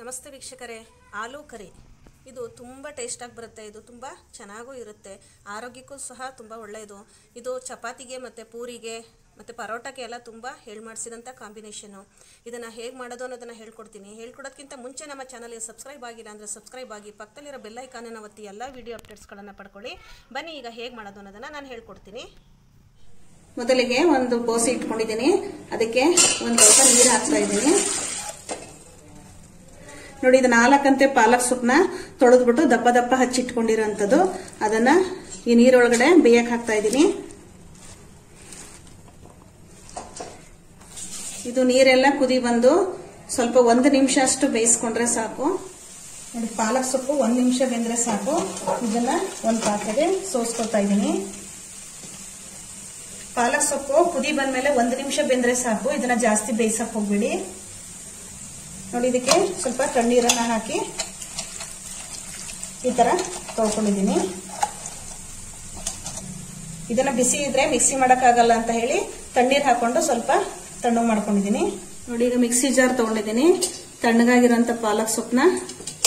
ನಮಸ್ತೆ ವೀಕ್ಷಕರೇ ಆಲೂ ಕರಿ. ಇದು ತುಂಬ ಟೇಸ್ಟಾಗಿ ಬರುತ್ತೆ, ಇದು ತುಂಬ ಚೆನ್ನಾಗೂ ಇರುತ್ತೆ, ಆರೋಗ್ಯಕ್ಕೂ ಸಹ ತುಂಬ ಒಳ್ಳೆಯದು ಇದು ಚಪಾತಿಗೆ ಮತ್ತು ಪೂರಿಗೆ ಮತ್ತು ಪರೋಟಕ್ಕೆ ಎಲ್ಲ ತುಂಬ ಹೇಳ್ಮಾಡಿಸಿದಂಥ ಕಾಂಬಿನೇಷನು ಇದನ್ನು ಹೇಗೆ ಮಾಡೋದು ಅನ್ನೋದನ್ನು ಹೇಳ್ಕೊಡ್ತೀನಿ. ಹೇಳ್ಕೊಡೋದಕ್ಕಿಂತ ಮುಂಚೆ ನಮ್ಮ ಚಾನಲ್ಗೆ ಸಬ್ಸ್ಕ್ರೈಬ್ ಆಗಿಲ್ಲ ಅಂದರೆ ಸಬ್ಸ್ಕ್ರೈಬ್ ಆಗಿ ಪಕ್ಕದಲ್ಲಿರೋ ಬೆಲ್ಲೈಕಾನನ್ನು ಒತ್ತಿ ಎಲ್ಲ ವೀಡಿಯೋ ಅಪ್ಡೇಟ್ಸ್ಗಳನ್ನು ಪಡ್ಕೊಳ್ಳಿ. ಬನ್ನಿ ಈಗ ಹೇಗೆ ಮಾಡೋದು ಅನ್ನೋದನ್ನು ನಾನು ಹೇಳ್ಕೊಡ್ತೀನಿ. ಮೊದಲಿಗೆ ಒಂದು ಬೋಸಿ ಇಟ್ಕೊಂಡಿದ್ದೀನಿ. ಅದಕ್ಕೆ ಒಂದು ಲೋಟ ನೀರು ಹಾಕ್ತಾ ಇದ್ದೀನಿ. ನೋಡಿ, ಇದು ನಾಲ್ಕಂತೆ ಪಾಲಕ್ ಸೊಪ್ಪನ್ನ ತೊಳೆದ್ಬಿಟ್ಟು ದಪ್ಪ ದಪ್ಪ ಹಚ್ಚಿಟ್ಕೊಂಡಿರೋಂಥದ್ದು. ಅದನ್ನ ಈ ನೀರೊಳಗಡೆ ಬೇಯಕ್ಕೆ ಹಾಕ್ತಾ ಇದ್ದೀನಿ. ಇದು ನೀರೆಲ್ಲ ಕುದಿ ಬಂದು ಸ್ವಲ್ಪ ಒಂದು ನಿಮಿಷ ಅಷ್ಟು ಬೇಯಿಸ್ಕೊಂಡ್ರೆ ಸಾಕು. ನೋಡಿ, ಪಾಲಕ್ ಸೊಪ್ಪು ಒಂದು ನಿಮಿಷ ಬೆಂದ್ರೆ ಸಾಕು. ಇದನ್ನ ಒಂದು ಪಾತ್ರೆಗೆ ಸೋಸ್ಕೊತಾ ಇದ್ದೀನಿ. ಪಾಲಕ್ ಸೊಪ್ಪು ಕುದಿ ಬಂದ್ಮೇಲೆ ಒಂದು ನಿಮಿಷ ಬೆಂದ್ರೆ ಸಾಕು. ಇದನ್ನ ಜಾಸ್ತಿ ಬೇಯಿಸಕ್ ಹೋಗ್ಬೇಡಿ. ನೋಡಿ, ಇದಕ್ಕೆ ಸ್ವಲ್ಪ ತಣ್ಣೀರನ್ನ ಹಾಕಿ ಈ ತರ ತೊಳ್ಕೊಂಡಿದ್ದೀನಿ. ಇದನ್ನ ಬಿಸಿ ಇದ್ರೆ ಮಿಕ್ಸಿ ಮಾಡಕ್ಕಾಗಲ್ಲ ಅಂತ ಹೇಳಿ ತಣ್ಣೀರ್ ಹಾಕೊಂಡು ಸ್ವಲ್ಪ ತಣ್ಣು ಮಾಡ್ಕೊಂಡಿದ್ದೀನಿ. ನೋಡಿ, ಈಗ ಮಿಕ್ಸಿ ಜಾರ್ ತಗೊಂಡಿದ್ದೀನಿ ತಣ್ಣಗಾಗಿರೋಂಥ ಪಾಲಕ್ ಸೊಪ್ಪನ್ನ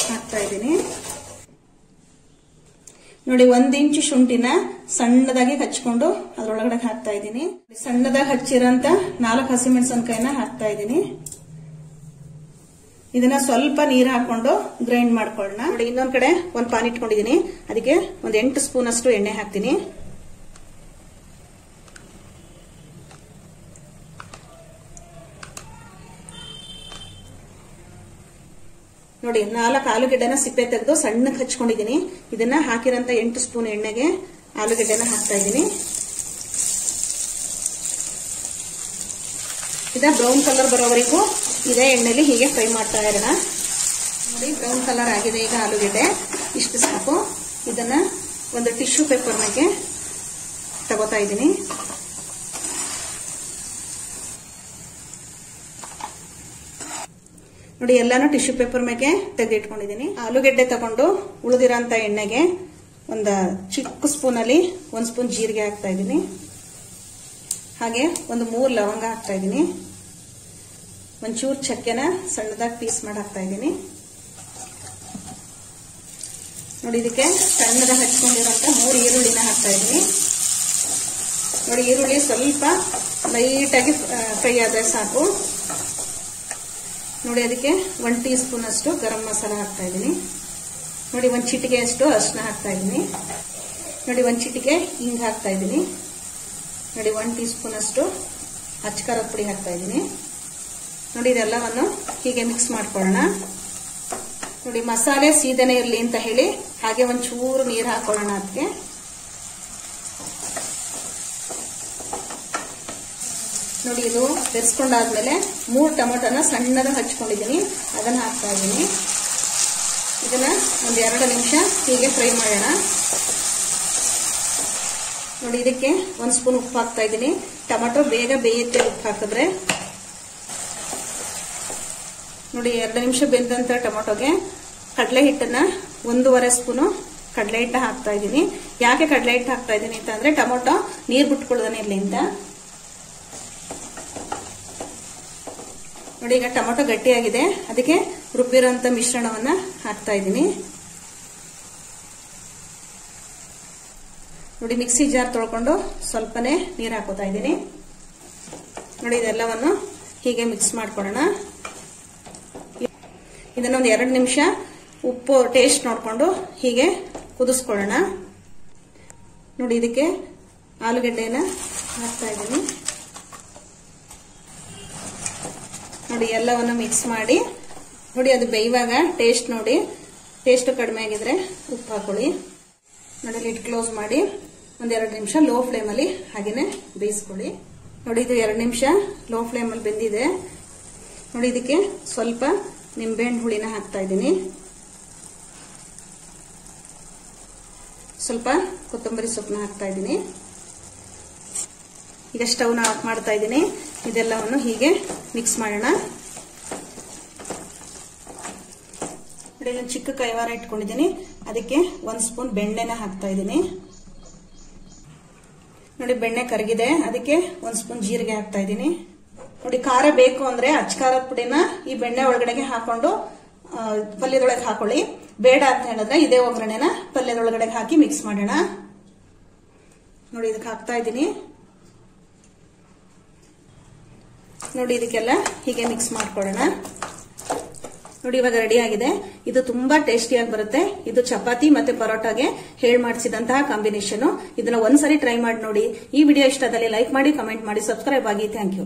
ಹಾಕ್ತಾ ಇದ್ದೀನಿ. ನೋಡಿ, ಒಂದ್ ಇಂಚು ಶುಂಠಿನ ಸಣ್ಣದಾಗಿ ಹಚ್ಕೊಂಡು ಅದ್ರೊಳಗಡೆ ಹಾಕ್ತಾ ಇದ್ದೀನಿ. ಸಣ್ಣದಾಗಿ ಹಚ್ಚಿರೋಂತ ನಾಲ್ಕು ಹಸಿಮೆಣಸಿನ್ಕಾಯಿನ ಹಾಕ್ತಾ ಇದ್ದೀನಿ. ಇದನ್ನ ಸ್ವಲ್ಪ ನೀರ್ ಹಾಕೊಂಡು ಗ್ರೈಂಡ್ ಮಾಡ್ಕೊಳ್ಳೋಣ. ನೋಡಿ, ಇನ್ನೊಂದ್ ಕಡೆ ಒಂದ್ ಪಾನ್ ಇಟ್ಕೊಂಡಿದೀನಿ ಅದಕ್ಕೆ ಒಂದ್ ಎಂಟು ಸ್ಪೂನ್ ಅಷ್ಟು ಎಣ್ಣೆ ಹಾಕ್ತೀನಿ. ನೋಡಿ, ನಾಲ್ಕು ಆಲೂಗೆಡ್ಡೆನ ಸಿಪ್ಪೆ ತೆಗೆದು ಸಣ್ಣಕ್ಕೆ ಹಚ್ಕೊಂಡಿದ್ದೀನಿ. ಇದನ್ನ ಹಾಕಿರೋಂತ ಎಂಟು ಸ್ಪೂನ್ ಎಣ್ಣೆಗೆ ಆಲೂಗೆಡ್ಡೆನ ಹಾಕ್ತಾ ಇದ್ದೀನಿ. ಇದ ಬ್ರೌನ್ ಕಲರ್ ಬರೋವರೆಗೂ ಇದೇ ಎಣ್ಣೆಲಿ ಹೀಗೆ ಫ್ರೈ ಮಾಡ್ತಾ ಇರೋಣ. ನೋಡಿ, ಬ್ರೌನ್ ಕಲರ್ ಆಗಿದೆ ಈಗ ಆಲೂಗೆಡ್ಡೆ. ಇಷ್ಟು ಸಾಕು. ಇದನ್ನ ಒಂದು ಟಿಶ್ಯೂ ಪೇಪರ್ನಾಗೆ ತಗೋತಾ ಇದ್ದೀನಿ. ನೋಡಿ, ಎಲ್ಲಾನು ಟಿಶ್ಯೂ ಪೇಪರ್ ಮೇಲೆ ತೆಗೆದಿಟ್ಕೊಂಡಿದ್ದೀನಿ ಆಲೂಗೆಡ್ಡೆ ತಗೊಂಡು ಉಳಿದಿರೋಂಥ ಎಣ್ಣೆಗೆ ಒಂದು ಚಿಕ್ಕ ಸ್ಪೂನಲ್ಲಿ ಒಂದು ಸ್ಪೂನ್ ಜೀರಿಗೆ ಹಾಕ್ತಾ ಇದ್ದೀನಿ ಹಾಗೆ ಒಂದು ಮೂರು ಲವಂಗ ಹಾಕ್ತಾ ಇದ್ದೀನಿ ಒಂಚೂರು ಚಕ್ಕೆನ ಸಣ್ಣದಾಗಿ ಪೀಸ್ ಮಾಡಿ ಹಾಕ್ತಾ ಇದ್ದೀನಿ ನೋಡಿ, ಇದಕ್ಕೆ ಸಣ್ಣದಾಗಿ ಹಚ್ಕೊಂಡಿರೋಂಥ ಮೂರು ಈರುಳ್ಳಿನ ಹಾಕ್ತಾ ಇದ್ದೀನಿ ನೋಡಿ, ಈರುಳ್ಳಿ ಸ್ವಲ್ಪ ಲೈಟಾಗಿ ಫ್ರೈ ಆದರೆ ಸಾಕು. ನೋಡಿ, ಅದಕ್ಕೆ ಒನ್ ಟೀ ಸ್ಪೂನ್ ಅಷ್ಟು ಗರಂ ಮಸಾಲ ಹಾಕ್ತಾ ಇದ್ದೀನಿ. ನೋಡಿ, ಒಂದು ಚಿಟಿಕೆ ಅಷ್ಟು ಅರಿಶಿನ ಹಾಕ್ತಾ ಇದ್ದೀನಿ. ನೋಡಿ, ಒಂದು ಚಿಟಿಕೆ ಹಿಂಗ್ ಹಾಕ್ತಾ ಇದ್ದೀನಿ. ನೋಡಿ ಒನ್ ಟೀ ಸ್ಪೂನ್ ಅಷ್ಟು ಅಚ್ಕಾರದ ಪುಡಿ ಹಾಕ್ತಾ ಇದ್ದೀನಿ. ನೋಡಿ, ಇದೆಲ್ಲವನ್ನು ಹೀಗೆ ಮಿಕ್ಸ್ ಮಾಡ್ಕೊಳ್ಳೋಣ. ನೋಡಿ, ಮಸಾಲೆ ಸೀದನೆ ಇರಲಿ ಅಂತ ಹೇಳಿ ಹಾಗೆ ಒಂದು ಚೂರು ನೀರು ಹಾಕೊಳ್ಳೋಣ ಅದಕ್ಕೆ ನೋಡಿ, ಇದು ಬೆರೆಸ್ಕೊಂಡಾದ್ಮೇಲೆ ಮೂರು ಟೊಮೊಟೊನ ಸಣ್ಣದಾಗಿ ಹಚ್ಕೊಂಡಿದ್ದೀನಿ. ಅದನ್ನ ಹಾಕ್ತಾ ಇದ್ದೀನಿ. ಇದನ್ನ ಒಂದು ಎರಡು ನಿಮಿಷ ಹೀಗೆ ಫ್ರೈ ಮಾಡೋಣ. ನೋಡಿ, ಇದಕ್ಕೆ ಒಂದು ಸ್ಪೂನ್ ಉಪ್ಪು ಹಾಕ್ತಾ ಇದ್ದೀನಿ. ಟೊಮೊಟೊ ಬೇಗ ಬೇಯುತ್ತೆ ಉಪ್ಪು ಹಾಕಿದ್ರೆ. ನೋಡಿ, ಎರಡು ನಿಮಿಷ ಬೆಂದಂತ ಟೊಮೊಟೊಗೆ ಕಡಲೆ ಹಿಟ್ಟನ್ನ ಒಂದೂವರೆ ಸ್ಪೂನು ಕಡಲೆ ಹಿಟ್ಟು ಹಾಕ್ತಾ ಇದ್ದೀನಿ. ಯಾಕೆ ಕಡಲೆ ಹಿಟ್ಟು ಹಾಕ್ತಾ ಇದ್ದೀನಿ ಅಂತಂದ್ರೆ ಟೊಮೊಟೊ ನೀರು ಬಿಟ್ಕೊಳ್ಳೋದನ್ನ ಇರ್ಲಿ ನೋಡಿ, ಈಗ ಟೊಮೆಟೊ ಗಟ್ಟಿಯಾಗಿದೆ. ಅದಕ್ಕೆ ರುಬ್ಬಿರೋಂಥ ಮಿಶ್ರಣವನ್ನ ಹಾಕ್ತಾ ಇದ್ದೀನಿ. ನೋಡಿ, ಮಿಕ್ಸಿ ಜಾರ್ ತೊಳ್ಕೊಂಡು ಸ್ವಲ್ಪನೇ ನೀರು ಹಾಕೋತಾ ಇದ್ದೀನಿ. ನೋಡಿ, ಇದೆಲ್ಲವನ್ನು ಹೀಗೆ ಮಿಕ್ಸ್ ಮಾಡ್ಕೊಳ್ಳೋಣ. ಇದನ್ನೊಂದು ಎರಡು ನಿಮಿಷ ಉಪ್ಪು ಟೇಸ್ಟ್ ನೋಡಿಕೊಂಡು ಹೀಗೆ ಕುದಿಸ್ಕೊಳ್ಳೋಣ. ನೋಡಿ, ಇದಕ್ಕೆ ಆಲೂಗಡ್ಡೆನ ಹಾಕ್ತಾ ಇದ್ದೀನಿ. ನೋಡಿ, ಎಲ್ಲವನ್ನು ಮಿಕ್ಸ್ ಮಾಡಿ. ನೋಡಿ, ಅದು ಬೇಯುವಾಗ ಟೇಸ್ಟ್ ನೋಡಿ. ಟೇಸ್ಟ್ ಕಡಿಮೆ ಆಗಿದ್ರೆ ಉಪ್ಪು ಹಾಕೊಳ್ಳಿ. ನೋಡಿ ಲಿಡ್ ಕ್ಲೋಸ್ ಮಾಡಿ. ಒಂದೆರಡು ನಿಮಿಷ ಲೋ ಫ್ಲೇಮಲ್ಲಿ ಹಾಗೇನೆ ಬೇಯಿಸ್ಕೊಳ್ಳಿ. ನೋಡಿ, ಇದು ಎರಡು ನಿಮಿಷ ಲೋ ಫ್ಲೇಮಲ್ಲಿ ಬೆಂದಿದೆ. ನೋಡಿ, ಇದಕ್ಕೆ ಸ್ವಲ್ಪ ನಿಂಬೆಹಣ್ಣು ಹುಳಿನ ಹಾಕ್ತಾ ಇದ್ದೀನಿ. ಸ್ವಲ್ಪ ಕೊತ್ತಂಬರಿ ಸೊಪ್ಪನ್ನ ಹಾಕ್ತಾ ಇದ್ದೀನಿ. ಈಗ ಸ್ಟವ್ನ ಆಫ್ ಮಾಡ್ತಾ ಇದ್ದೀನಿ. ಇದೆಲ್ಲವನ್ನು ಹೀಗೆ ಮಿಕ್ಸ್ ಮಾಡೋಣ. ನೋಡಿ, ನಾನು ಚಿಕ್ಕ ಕೈವಾರ ಇಟ್ಕೊಂಡಿದ್ದೀನಿ. ಅದಕ್ಕೆ ಒಂದು ಸ್ಪೂನ್ ಬೆಣ್ಣೆನ ಹಾಕ್ತಾ ಇದ್ದೀನಿ. ನೋಡಿ, ಬೆಣ್ಣೆ ಕರಗಿದೆ. ಅದಕ್ಕೆ ಒಂದು ಸ್ಪೂನ್ ಜೀರಿಗೆ ಹಾಕ್ತಾ ಇದ್ದೀನಿ. ನೋಡಿ, ಖಾರ ಬೇಕು ಅಂದ್ರೆ ಖಾರದ ಪುಡಿನ ಈ ಬೆಣ್ಣೆ ಒಳಗಡೆಗೆ ಹಾಕೊಂಡು ಪಲ್ಯದೊಳಗೆ ಹಾಕೊಳ್ಳಿ. ಬೇಡ ಅಂತ ಹೇಳಿದ್ರೆ ಇದೇ ಒಗ್ಗರಣೆನ ಪಲ್ಯದೊಳಗಡೆ ಹಾಕಿ ಮಿಕ್ಸ್ ಮಾಡೋಣ. ನೋಡಿ, ಇದಕ್ಕೆ ಹಾಕ್ತಾ ಇದ್ದೀನಿ. ನೋಡಿ ಇದಕ್ಕೆಲ್ಲ ಹೀಗೆ ಮಿಕ್ಸ್ ಮಾಡ್ಕೊಳ್ಳೋಣ. ನೋಡಿ ಇವಾಗ ರೆಡಿ ಆಗಿದೆ. ಇದು ತುಂಬಾ ಟೇಸ್ಟಿಯಾಗಿ ಬರುತ್ತೆ. ಇದು ಚಪಾತಿ ಮತ್ತೆ ಪರೋಟಾಗೆ ಹೇಳ್ ಮಾಡಿಸಿದಂತಹ ಕಾಂಬಿನೇಷನ್ ಇದನ್ನ ಒಂದ್ಸರಿ ಟ್ರೈ ಮಾಡಿ ನೋಡಿ. ಈ ವಿಡಿಯೋ ಇಷ್ಟದಲ್ಲಿ ಲೈಕ್ ಮಾಡಿ ಕಮೆಂಟ್ ಮಾಡಿ ಸಬ್ಸ್ಕ್ರೈಬ್ ಆಗಿ. Thank you